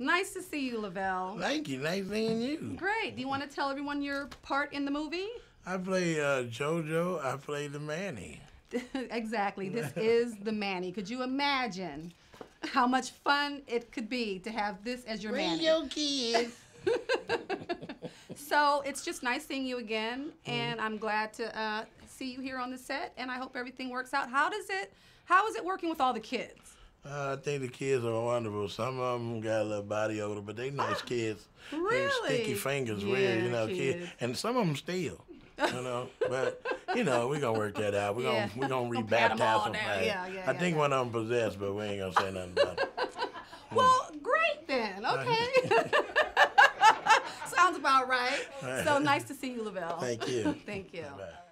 Nice to see you, Lavelle. Thank you. Nice seeing you. Great. Do you want to tell everyone your part in the movie? I play uh, JoJo. I play the Manny. exactly. This is the Manny. Could you imagine how much fun it could be to have this as your Manny? your kids. So it's just nice seeing you again, and I'm glad to uh, see you here on the set. And I hope everything works out. How does it? How is it working with all the kids? Uh, I think the kids are wonderful. Some of them got a little body odor, but they nice kids. They Really? sticky fingers, Yeah, weird, you know, kids. kids. And some of them steal, you know. but you know, we're gonna work that out. We're Yeah. gonna we're gonna Gonna pat 'em all rebaptize them. Yeah, yeah, I yeah, think yeah. one of them possessed, but we ain't gonna say nothing about it. Well, great then. Okay. Sounds about right. So nice to see you, Lavelle. Thank you. Thank you. Bye.